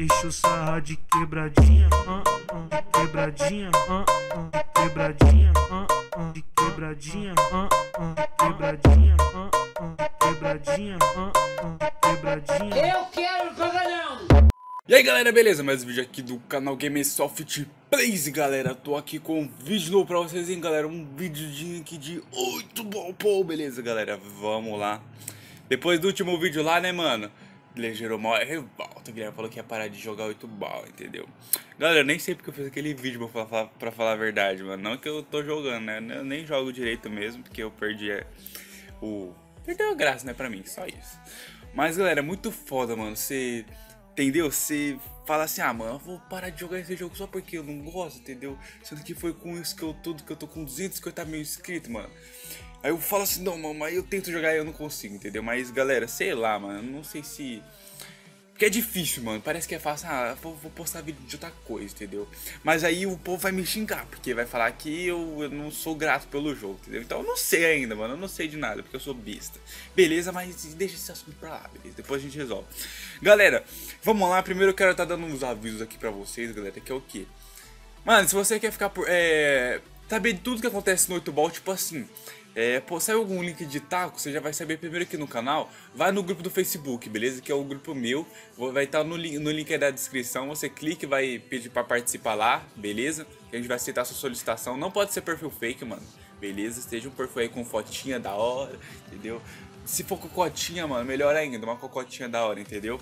Deixa o sarra de quebradinha, ah, ah, de quebradinha, ah, ah, de quebradinha, ah, ah, de quebradinha, ah, ah, de quebradinha, ah, ah, de quebradinha, ah, ah, de quebradinha. Eu quero cagalhão! E aí galera, beleza? Mais um vídeo aqui do canal Gamesoft Plays, galera Tô aqui com um vídeo novo pra vocês, hein, galera Um videozinho aqui de 8 bom, pô, beleza, galera? Vamos lá Depois do último vídeo lá, né, mano? Ele gerou maior revolta, o Guilherme falou que ia parar de jogar 8 ball, entendeu? Galera, nem sei porque eu fiz aquele vídeo pra falar, pra falar a verdade, mano Não que eu tô jogando, né? Eu nem jogo direito mesmo, porque eu perdi é, o... Perdeu a graça, né, pra mim, só isso Mas, galera, é muito foda, mano, você... Entendeu? Você fala assim, ah, mano, eu vou parar de jogar esse jogo só porque eu não gosto, entendeu? Sendo que foi com isso que eu tudo que eu tô com 250 mil inscritos, mano. Aí eu falo assim, não, mano, mas eu tento jogar e eu não consigo, entendeu? Mas, galera, sei lá, mano, não sei se porque é difícil, mano. Parece que é fácil. Ah, vou, vou, postar vídeo de outra coisa, entendeu? Mas aí o povo vai me xingar, porque vai falar que eu, eu, não sou grato pelo jogo, entendeu? Então eu não sei ainda, mano. Eu não sei de nada, porque eu sou besta. Beleza, mas deixa esse assunto pra lá, beleza? Depois a gente resolve. Galera, vamos lá. Primeiro eu quero estar tá dando uns avisos aqui pra vocês, galera, que é o quê? Mano, se você quer ficar por. É. Saber tudo que acontece no 8 Ball, tipo assim. É, pô, saiu algum link de taco, você já vai saber primeiro aqui no canal. Vai no grupo do Facebook, beleza? Que é o grupo meu. Vai estar no, link, no link aí da descrição. Você clica e vai pedir para participar lá, beleza? Que a gente vai aceitar sua solicitação. Não pode ser perfil fake, mano. Beleza? Esteja um perfil aí com fotinha da hora, entendeu? Se for cocotinha, mano, melhor ainda. Uma cocotinha da hora, entendeu?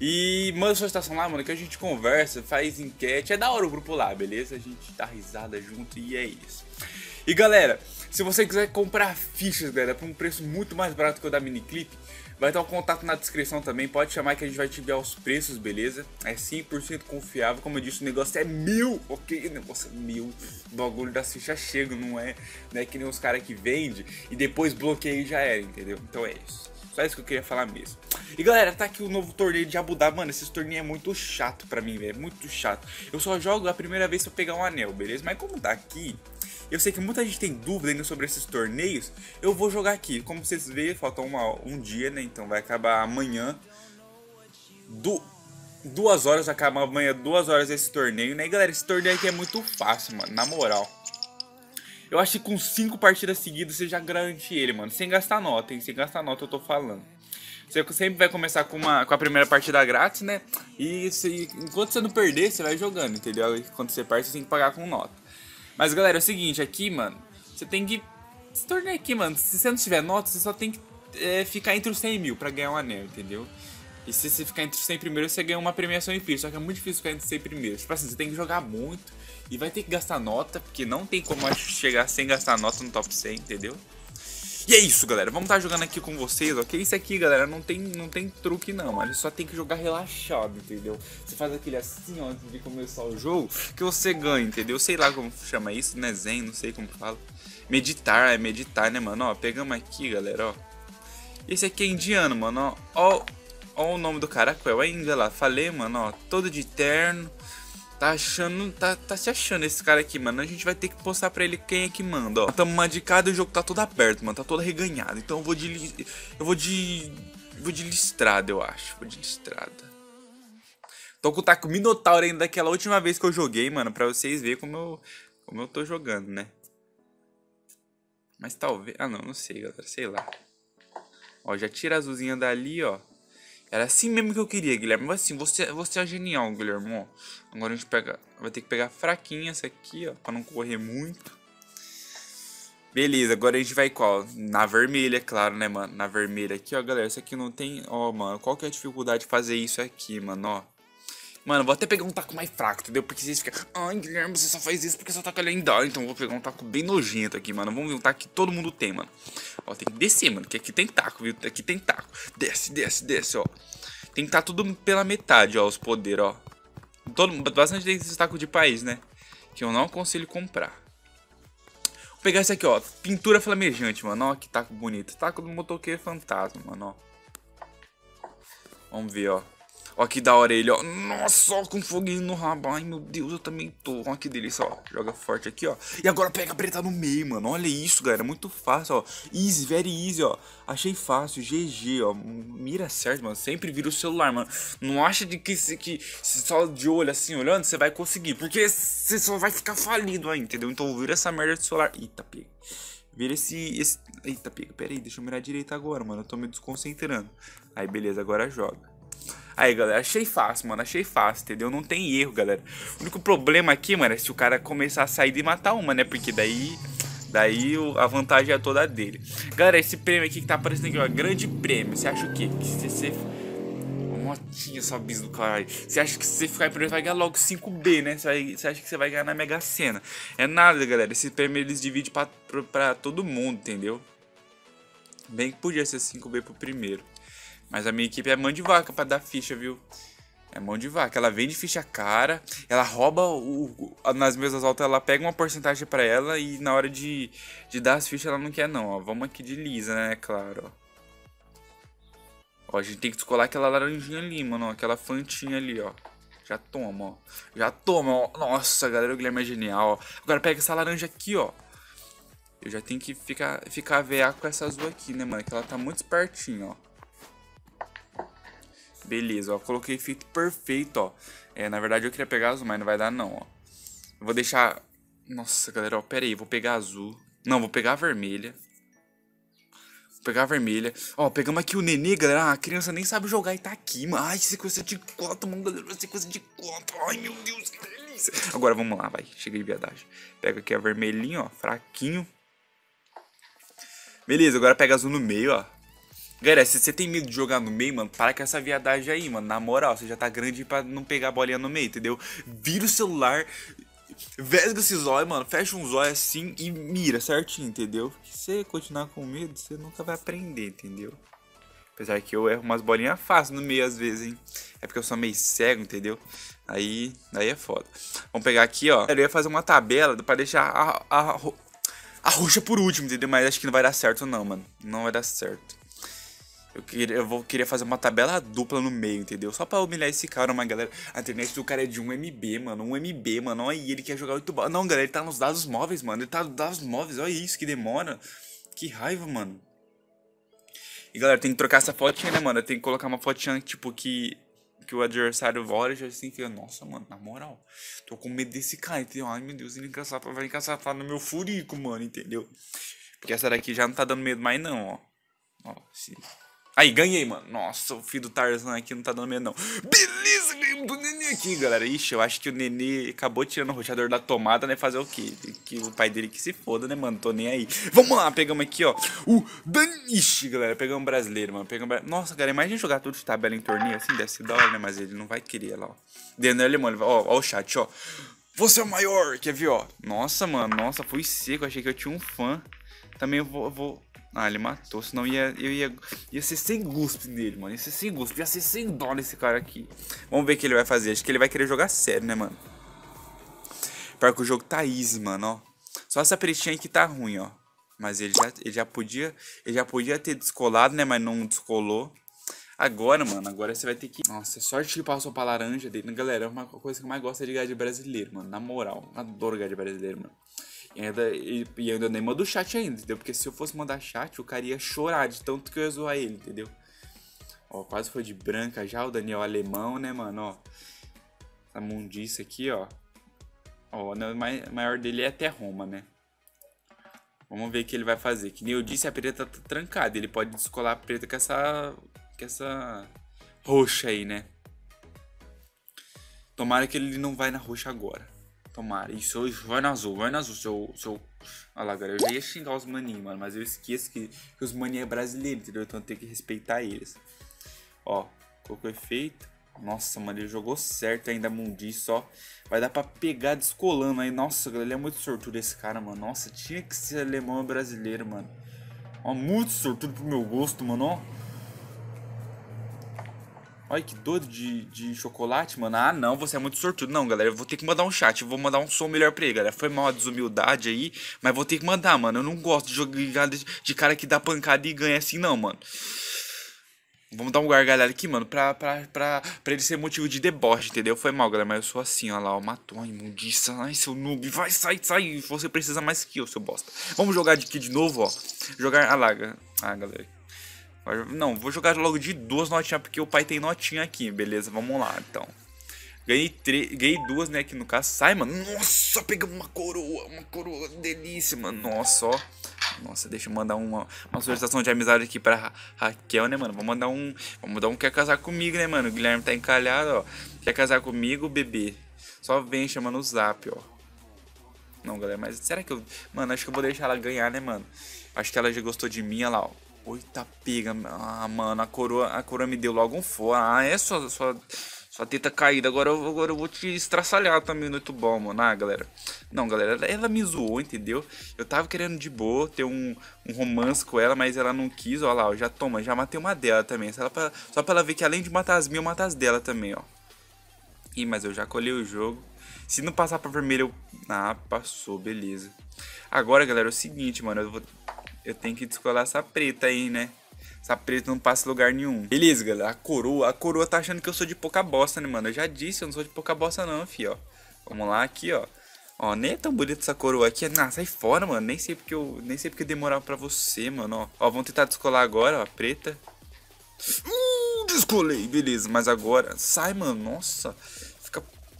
E manda sua solicitação lá, mano, que a gente conversa, faz enquete. É da hora o grupo lá, beleza? A gente dá risada junto e é isso. E galera, se você quiser comprar fichas, galera, por um preço muito mais barato que o da Miniclip, vai estar o contato na descrição também. Pode chamar que a gente vai te enviar os preços, beleza? É 100% confiável. Como eu disse, o negócio é mil, ok? O negócio é mil. O bagulho das fichas chega, não é, não é que nem os caras que vendem e depois bloqueia e já era, entendeu? Então é isso. Só isso que eu queria falar mesmo. E galera, tá aqui o novo torneio de Abu Dhabi. Mano, esse torneio é muito chato pra mim, velho. É muito chato. Eu só jogo a primeira vez se eu pegar um anel, beleza? Mas como tá aqui, eu sei que muita gente tem dúvida ainda sobre esses torneios. Eu vou jogar aqui. Como vocês veem, falta uma, um dia, né? Então vai acabar amanhã. Du duas horas, acaba amanhã, duas horas esse torneio, né? E galera, esse torneio aqui é muito fácil, mano. Na moral. Eu acho que com cinco partidas seguidas você já garante ele, mano. Sem gastar nota, hein? Sem gastar nota eu tô falando. Você sempre vai começar com, uma, com a primeira partida grátis, né? E se, enquanto você não perder, você vai jogando, entendeu? E quando você perde, você tem que pagar com nota. Mas galera, é o seguinte, aqui, mano, você tem que. Se tornar aqui, mano. Se você não tiver nota, você só tem que é, ficar entre os 100 mil pra ganhar um anel, entendeu? E se você ficar entre os 100 primeiros, você ganha uma premiação infinita. Só que é muito difícil ficar entre os 100 primeiros. Tipo assim, você tem que jogar muito e vai ter que gastar nota, porque não tem como chegar sem gastar nota no top 100, entendeu? E é isso, galera. Vamos estar tá jogando aqui com vocês, ok? Isso aqui, galera, não tem, não tem truque, não. Mas só tem que jogar relaxado, entendeu? Você faz aquele assim, ó, antes de começar o jogo, que você ganha, entendeu? Sei lá como chama isso, né? Zen, não sei como fala. Meditar, é meditar, né, mano? Ó, pegamos aqui, galera, ó. Esse aqui é indiano, mano, ó. Ó, ó o nome do cara, qual é a Índia lá. Falei, mano, ó. Todo de terno. Tá achando, tá, tá se achando esse cara aqui, mano. A gente vai ter que postar pra ele quem é que manda, ó. Tamo uma de cada e o jogo tá todo aberto, mano. Tá todo reganhado. Então eu vou de. Eu vou de. Vou de listrada, eu acho. Vou de listrada. Tô com o taco Minotauro ainda daquela última vez que eu joguei, mano. Pra vocês verem como eu. Como eu tô jogando, né? Mas talvez. Ah, não, não sei, galera. Sei lá. Ó, já tira a azulzinha dali, ó. Era assim mesmo que eu queria, Guilherme. Mas assim, você, você é genial, Guilherme. Ó. Agora a gente pega, vai ter que pegar fraquinha essa aqui, ó. Pra não correr muito. Beleza, agora a gente vai qual? Na vermelha, é claro, né, mano? Na vermelha aqui, ó, galera. Isso aqui não tem... Ó, mano, qual que é a dificuldade de fazer isso aqui, mano, ó? Mano, vou até pegar um taco mais fraco, entendeu? Porque vocês ficam... Ai, Guilherme, você só faz isso porque seu taco é lendário. Então vou pegar um taco bem nojento aqui, mano. Vamos ver um taco que todo mundo tem, mano. Ó, tem que descer, mano, que aqui tem taco, viu? Aqui tem taco. Desce, desce, desce, ó. Tem que estar tá tudo pela metade, ó, os poderes, ó. Todo, bastante desses tacos de país, né? Que eu não aconselho comprar. Vou pegar esse aqui, ó. Pintura flamejante, mano. Ó, que taco bonito. Taco do motoqueiro fantasma, mano, ó. Vamos ver, ó. Ó, que da hora ele, ó. Nossa, ó, com foguinho no rabo. Ai, meu Deus, eu também tô. Ó, que delícia, ó. Joga forte aqui, ó. E agora pega a preta no meio, mano. Olha isso, galera. Muito fácil, ó. Easy, very easy, ó. Achei fácil. GG, ó. Mira certo, mano. Sempre vira o celular, mano. Não acha de que, que só de olho assim, olhando, você vai conseguir. Porque você só vai ficar falido aí, entendeu? Então vira essa merda de celular. Eita, pega. Vira esse, esse... Eita, pega. Pera aí, deixa eu mirar direito agora, mano. Eu tô me desconcentrando. Aí, beleza. Agora joga. Aí, galera, achei fácil, mano. Achei fácil, entendeu? Não tem erro, galera. O único problema aqui, mano, é se o cara começar a sair e matar uma, né? Porque daí... Daí a vantagem é toda dele. Galera, esse prêmio aqui que tá aparecendo aqui, ó. Grande prêmio. Você acha o quê? Que se você... Motinha, só bis do caralho. Você acha que se você ficar em primeiro, vai ganhar logo 5B, né? Você, vai, você acha que você vai ganhar na Mega Sena. É nada, galera. Esse prêmio eles dividem pra, pra todo mundo, entendeu? Bem que podia ser 5B pro primeiro. Mas a minha equipe é mão de vaca pra dar ficha, viu? É mão de vaca. Ela vende ficha cara, ela rouba o, nas mesas altas, ela pega uma porcentagem pra ela e na hora de, de dar as fichas ela não quer não, ó. Vamos aqui de lisa, né? Claro, ó. A gente tem que descolar aquela laranjinha ali, mano, aquela fantinha ali, ó. Já toma, ó. Já toma, ó. Nossa, galera, o Guilherme é genial, ó. Agora pega essa laranja aqui, ó. Eu já tenho que ficar, ficar veaco com essa azul aqui, né, mano? Que ela tá muito espertinha, ó. Beleza, ó, coloquei efeito perfeito, ó. É, na verdade eu queria pegar azul, mas não vai dar não, ó. Eu vou deixar... Nossa, galera, ó, pera aí, vou pegar azul. Não, vou pegar a vermelha. Vou pegar a vermelha. Ó, pegamos aqui o nenê, galera. Ah, a criança nem sabe jogar e tá aqui, mano. Ai, sequência de conta, mano, galera. Sequência de conta. Ai, meu Deus, que delícia. Agora, vamos lá, vai. Cheguei viadagem. Pega aqui a vermelhinha, ó, fraquinho. Beleza, agora pega azul no meio, ó. Galera, se você tem medo de jogar no meio, mano, para com essa viadagem aí, mano. Na moral, você já tá grande pra não pegar a bolinha no meio, entendeu? Vira o celular, vesga esses olhos, mano, fecha uns olhos assim e mira certinho, entendeu? Se você continuar com medo, você nunca vai aprender, entendeu? Apesar que eu erro umas bolinhas fáceis no meio às vezes, hein? É porque eu sou meio cego, entendeu? Aí, aí é foda. Vamos pegar aqui, ó. Eu ia fazer uma tabela pra deixar a, a, a roxa por último, entendeu? Mas acho que não vai dar certo não, mano. Não vai dar certo. Eu, queria, eu vou querer fazer uma tabela dupla no meio, entendeu? Só pra humilhar esse cara, mas galera, a internet do cara é de 1 MB, mano. 1 MB, mano. Olha aí, ele quer jogar 8 bolas. Não, galera, ele tá nos dados móveis, mano. Ele tá nos dados móveis, olha isso, que demora. Que raiva, mano. E galera, tem que trocar essa fotinha, né, mano? Tenho que colocar uma fotinha, tipo, que. Que o adversário olha já assim, fica, nossa, mano, na moral, tô com medo desse cara, entendeu? Ai, meu Deus, ele encaçar, vai encaçar no meu furico, mano, entendeu? Porque essa daqui já não tá dando medo mais, não, ó. Ó, se Aí, ganhei, mano. Nossa, o filho do Tarzan aqui não tá dando medo, não. Beleza, ganhei do Nenê aqui, galera. Ixi, eu acho que o Nenê acabou tirando o roteador da tomada, né? Fazer o quê? Que o pai dele que se foda, né, mano? Tô nem aí. Vamos lá, pegamos aqui, ó. O Dan... Ixi, galera, pegamos brasileiro, mano. Pegamos... Nossa, cara, imagina jogar tudo de tabela em torneio assim, deve ser da hora, né? Mas ele não vai querer lá, ó. Daniel, mano, ó, ó o chat, ó. Você é o maior, quer ver, ó? Nossa, mano, nossa, fui seco. Achei que eu tinha um fã. Também eu vou, eu vou ah, ele matou, senão ia, eu ia, ia ser sem guspe nele, mano. Ia ser sem guspe, ia ser sem dó nesse cara aqui. Vamos ver o que ele vai fazer. Acho que ele vai querer jogar sério, né, mano? Pior que o jogo tá easy, mano, ó. Só essa pretinha aí que tá ruim, ó. Mas ele já, ele já podia, ele já podia ter descolado, né, mas não descolou. Agora, mano, agora você vai ter que... Nossa, sorte que passou pra laranja dele. Galera, é uma coisa que eu mais gosto é de de brasileiro, mano. Na moral, adoro de brasileiro, mano. E ainda, e, e ainda nem mando chat ainda, entendeu? Porque se eu fosse mandar chat, o cara ia chorar de tanto que eu ia zoar ele, entendeu? Ó, quase foi de branca já, o Daniel Alemão, né, mano? Ó, essa mundiça aqui, ó. Ó, o maior dele é até Roma, né? Vamos ver o que ele vai fazer. Que nem eu disse, a preta tá trancada. Ele pode descolar a preta com essa... Com essa... Roxa aí, né? Tomara que ele não vai na roxa agora. Tomara. Isso vai na azul, vai na azul, seu. seu... Olha lá, galera. Eu já ia xingar os maninhos, mano. Mas eu esqueço que, que os maninhos é brasileiros, entendeu? Então tenho que respeitar eles. Ó, colocou efeito. Nossa, mano, ele jogou certo ainda, Mundi só. Vai dar pra pegar descolando aí. Nossa, ele é muito sortudo esse cara, mano. Nossa, tinha que ser alemão brasileiro, mano. Ó, muito sortudo pro meu gosto, mano, ó. Olha que doido de, de chocolate, mano. Ah, não, você é muito sortudo. Não, galera, eu vou ter que mandar um chat. Eu vou mandar um som melhor pra ele, galera. Foi mal a desumildade aí, mas vou ter que mandar, mano. Eu não gosto de jogar de, de cara que dá pancada e ganha assim, não, mano. Vamos dar um gargalhado aqui, mano, pra, pra, pra, pra ele ser motivo de deboche, entendeu? Foi mal, galera, mas eu sou assim, ó lá, ó. Matou a imundiça. Ai, seu noob, vai, sai, sai. Você precisa mais que eu, seu bosta. Vamos jogar aqui de novo, ó. Jogar. Ah, lá, ah, galera. Não, vou jogar logo de duas notinhas, porque o pai tem notinha aqui, beleza? Vamos lá, então. Ganhei, ganhei duas, né, aqui no caso. Sai, mano. Nossa, pegamos uma coroa. Uma coroa delícia, mano. Nossa, ó. Nossa, deixa eu mandar uma, uma solicitação de amizade aqui pra Raquel, né, mano? Vamos mandar um. Vamos mandar um quer casar comigo, né, mano? O Guilherme tá encalhado, ó. Quer casar comigo, bebê? Só vem chamando o zap, ó. Não, galera, mas será que eu. Mano, acho que eu vou deixar ela ganhar, né, mano? Acho que ela já gostou de mim, olha lá, ó. Oita pega. Ah, mano, a coroa, a coroa me deu logo um fora. Ah, é só. só sua teta caída, agora eu, agora eu vou te estraçalhar também no bom, mano. Ah, galera. Não, galera, ela me zoou, entendeu? Eu tava querendo de boa ter um, um romance com ela, mas ela não quis, ó lá, ó, já toma, já matei uma dela também. Só pra, só pra ela ver que além de matar as mil, eu mato as dela também, ó. Ih, mas eu já colhei o jogo. Se não passar pra vermelho, eu... Ah, passou, beleza. Agora, galera, é o seguinte, mano, eu vou... Eu tenho que descolar essa preta aí, né? Essa preta não passa lugar nenhum. Beleza, galera. A coroa. A coroa tá achando que eu sou de pouca bosta, né, mano? Eu já disse, eu não sou de pouca bosta, não, fi, ó. Vamos lá, aqui, ó. Ó, nem é tão bonita essa coroa aqui. Ah, sai fora, mano. Nem sei porque eu. Nem sei porque demorava pra você, mano. Ó, ó vamos tentar descolar agora, ó. Preta. Uh, descolei, beleza. Mas agora. Sai, mano. Nossa.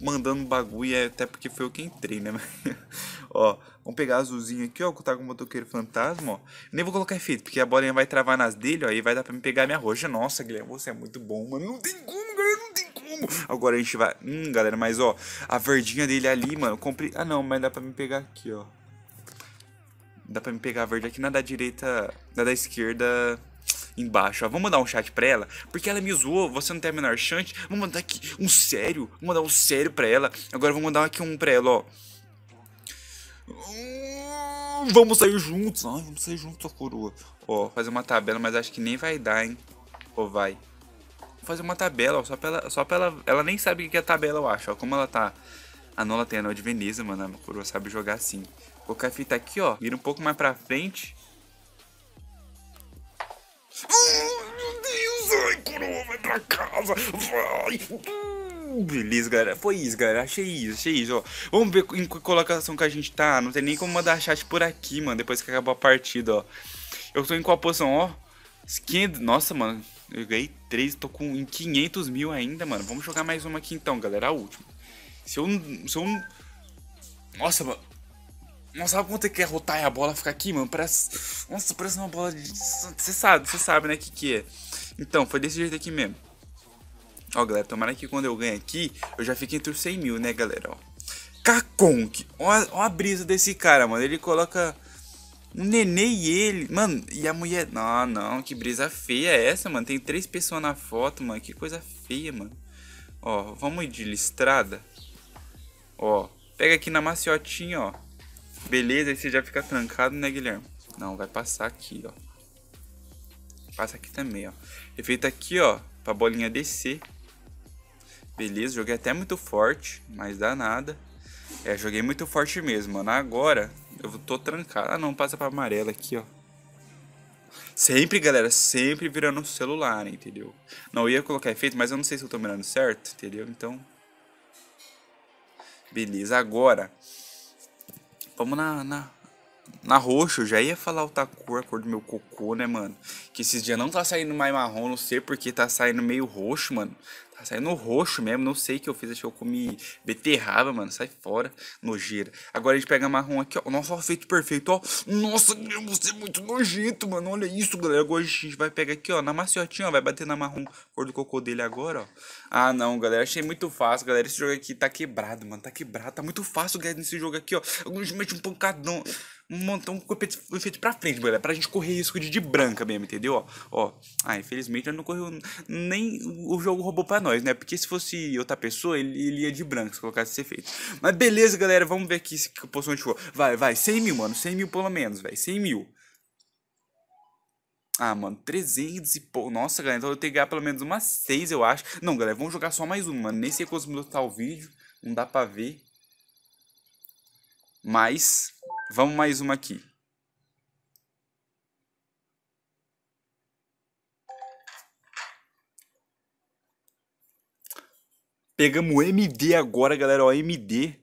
Mandando bagulho. É até porque foi eu que entrei, né? ó, vamos pegar azulzinho aqui, ó. Que tá com o motoqueiro fantasma, ó. Nem vou colocar efeito, porque a bolinha vai travar nas dele, ó. E vai dar pra me pegar minha roxa. Nossa, Guilherme, você é muito bom, mano. Não tem como, galera. Não tem como. Agora a gente vai. Hum, galera, mas ó. A verdinha dele ali, mano. Comprei. Ah, não, mas dá pra me pegar aqui, ó. Dá pra me pegar a verde aqui na da direita. Na da esquerda embaixo, ó. Vamos mandar um chat pra ela, porque ela me zoou, você não tem a menor chance. Vamos mandar aqui um sério, vamos mandar um sério pra ela. Agora vou mandar aqui um pra ela, ó. Hum, vamos sair juntos. Ai, vamos sair juntos, coroa. Ó, fazer uma tabela, mas acho que nem vai dar, hein. Ou vai. Vou fazer uma tabela, ó, só pra ela, só pra ela, ela nem sabe o que é tabela, eu acho, ó. Como ela tá, a Nola tem anel de Veneza, mano, a coroa sabe jogar assim. Vou colocar a fita aqui, ó, vira um pouco mais pra frente. Meu Deus, ai, coroa, vai pra casa, vai. beleza, galera. Foi isso, galera. Achei isso, achei isso, ó. Vamos ver em que colocação que a gente tá. Não tem nem como mandar chat por aqui, mano, depois que acabou a partida, ó. Eu tô em qual posição, ó? 500... Nossa, mano. Eu ganhei 3, tô com em 500 mil ainda, mano. Vamos jogar mais uma aqui então, galera. A última. Se eu... Se eu... Nossa, mano. Não sabe quanto é que é rotar a bola ficar aqui, mano? Parece. Nossa, parece uma bola de. Você sabe, você sabe, né? O que, que é. Então, foi desse jeito aqui mesmo. Ó, galera, tomara que quando eu ganho aqui, eu já fique entre os 100 mil, né, galera? Ó. Kakonk. Ó, a brisa desse cara, mano. Ele coloca um nenê e ele. Mano, e a mulher. Não, não, que brisa feia é essa, mano? Tem três pessoas na foto, mano. Que coisa feia, mano. Ó, vamos de listrada. Ó, pega aqui na maciotinha, ó. Beleza, aí você já fica trancado, né, Guilherme? Não, vai passar aqui, ó. Passa aqui também, ó. Efeito aqui, ó, pra bolinha descer. Beleza, joguei até muito forte, mas dá nada. É, joguei muito forte mesmo, mano. Agora, eu tô trancado. Ah, não, passa pra amarela aqui, ó. Sempre, galera, sempre virando o celular, entendeu? Não, ia colocar efeito, mas eu não sei se eu tô mirando certo, entendeu? Então... Beleza, agora... Vamos na, na, na roxo. Já ia falar outra cor, a cor do meu cocô, né, mano? Que esses dias não tá saindo mais marrom, não sei porque tá saindo meio roxo, mano. Tá saindo roxo mesmo, não sei o que eu fiz, acho que eu comi beterraba, mano, sai fora, nojeira. Agora a gente pega marrom aqui, ó, nossa, feito perfeito, ó. Nossa, você é muito nojento, mano, olha isso, galera. Agora a gente vai pegar aqui, ó, na maciotinha, ó, vai bater na marrom, cor do cocô dele agora, ó. Ah, não, galera, achei muito fácil, galera, esse jogo aqui tá quebrado, mano, tá quebrado, tá muito fácil ganhar nesse jogo aqui, ó. A gente mete um pancadão um montão de efeito pra frente, galera. Pra gente correr risco de, de branca mesmo, entendeu? Ó, ó. Ah, infelizmente não correu. Nem o jogo roubou pra nós, né? Porque se fosse outra pessoa, ele, ele ia de branco se colocasse esse efeito. Mas beleza, galera. Vamos ver aqui se que posição a. Vai, vai. 100 mil, mano. 100 mil pelo menos, velho. 100 mil. Ah, mano, 300 e pô. Nossa, galera, então eu tenho que ganhar pelo menos umas 6, eu acho. Não, galera, vamos jogar só mais uma, mano. Nem sei quantos minutos tá o vídeo. Não dá pra ver. Mas, Vamos mais uma aqui. Pegamos o MD agora, galera. Ó, MD.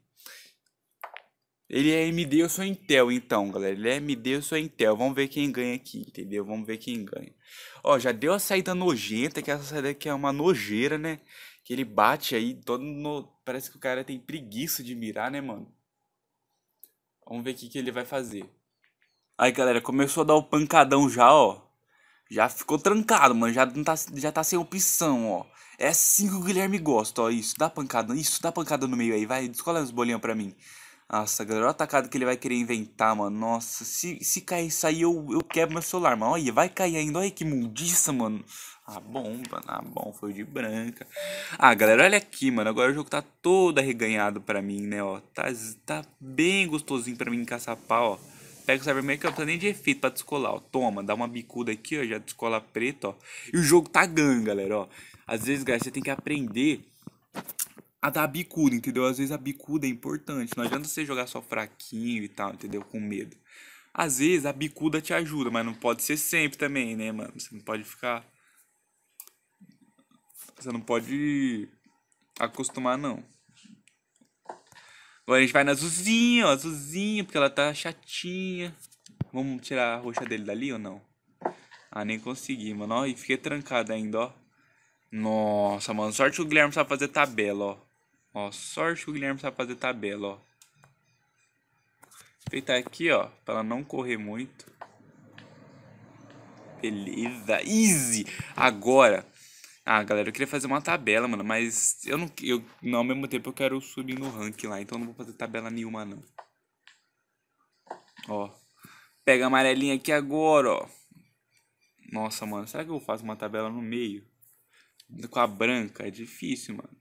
Ele é MD, eu sou Intel, então, galera. Ele é MD, eu sou Intel. Vamos ver quem ganha aqui, entendeu? Vamos ver quem ganha. Ó, já deu a saída nojenta, que essa saída aqui é uma nojeira, né? Que ele bate aí, todo no... Parece que o cara tem preguiça de mirar, né, mano? Vamos ver o que, que ele vai fazer. Aí, galera, começou a dar o pancadão já, ó. Já ficou trancado, mano. Já, não tá, já tá sem opção, ó. É assim que o Guilherme gosta, ó. Isso, dá pancada. Isso, dá pancada no meio aí. Vai, descola uns bolinhos pra mim. Nossa, galera, olha o atacado que ele vai querer inventar, mano. Nossa, se, se cair isso aí, eu, eu quebro meu celular, mano. Olha, vai cair ainda. Olha que mundiça, mano. Ah, bom, mano. Ah, bom, foi de branca. Ah, galera, olha aqui, mano. Agora o jogo tá todo arreganhado pra mim, né, ó. Tá, tá bem gostosinho pra mim encaçapar, ó. Pega o Cyberman que não tá nem de efeito pra descolar, ó. Toma, dá uma bicuda aqui, ó. Já descola preto, ó. E o jogo tá ganho, galera, ó. Às vezes, galera, você tem que aprender a dar a bicuda, entendeu? Às vezes a bicuda é importante. Não adianta você jogar só fraquinho e tal, entendeu? Com medo. Às vezes a bicuda te ajuda, mas não pode ser sempre também, né, mano? Você não pode ficar. Você não pode acostumar, não. Agora a gente vai na azulzinha, ó, porque ela tá chatinha. Vamos tirar a roxa dele dali ou não? Ah, nem consegui, mano. Ó, e fiquei trancado ainda, ó. Nossa, mano. Sorte que o Guilherme sabe fazer tabela, ó. Ó, sorte que o Guilherme sabe fazer tabela, ó. Respeitar aqui, ó, pra ela não correr muito. Beleza, easy. Agora, ah, galera, eu queria fazer uma tabela, mano, mas eu não, eu, não, ao mesmo tempo eu quero subir no rank lá, então eu não vou fazer tabela nenhuma, não. Ó, pega a amarelinha aqui agora, ó. Nossa, mano, será que eu faço uma tabela no meio? Com a branca, é difícil, mano.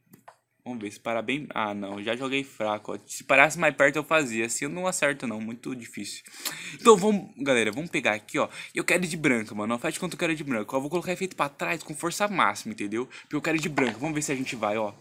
Vamos ver, se parar bem... Ah, não, já joguei fraco. Se parasse mais perto eu fazia, assim eu não acerto não, muito difícil. Então vamos, galera, vamos pegar aqui, ó. Eu quero de branca, mano, faz de que eu quero de branca. Vou colocar efeito pra trás com força máxima, entendeu? Porque eu quero de branca, vamos ver se a gente vai, ó.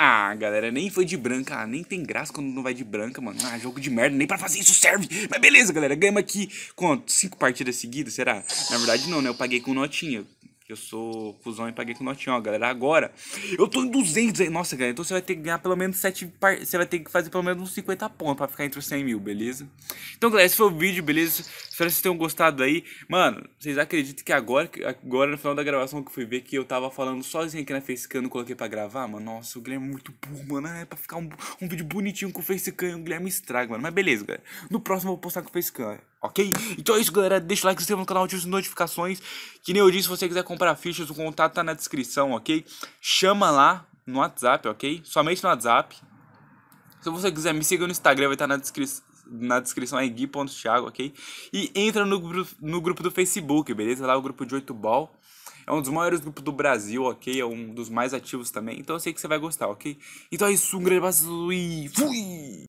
Ah, galera, nem foi de branca. Ah, nem tem graça quando não vai de branca, mano. Ah, jogo de merda, nem pra fazer isso serve. Mas beleza, galera, ganhamos aqui, quanto? Cinco partidas seguidas, será? Na verdade não, né? Eu paguei com notinha. Eu sou cuzão e paguei com notinha, ó, galera. Agora, eu tô em 200 aí. Nossa, galera, então você vai ter que ganhar pelo menos 7 par... Você vai ter que fazer pelo menos uns 50 pontos pra ficar entre os 100 mil, beleza? Então, galera, esse foi o vídeo, beleza? Espero que vocês tenham gostado aí. Mano, vocês acreditam que agora, agora no final da gravação que eu fui ver que eu tava falando sozinho aqui na facecam, não coloquei pra gravar, mano? Nossa, o Guilherme é muito burro, mano. É pra ficar um, um vídeo bonitinho com facecam, o Guilherme estraga, mano. Mas beleza, galera. No próximo eu vou postar com facecam ok? Então é isso, galera. Deixa o like, se inscreva no canal, ative as notificações. Que nem eu disse, se você quiser comprar fichas, o contato tá na descrição, ok? Chama lá no WhatsApp, ok? Somente no WhatsApp. Se você quiser me siga no Instagram, vai estar tá na descrição na descrição aí, gui.thiago, ok? E entra no no grupo do Facebook, beleza? Lá é o grupo de 8 ball. É um dos maiores grupos do Brasil, ok? É um dos mais ativos também. Então eu sei que você vai gostar, ok? Então é isso, um grande abraço e fui!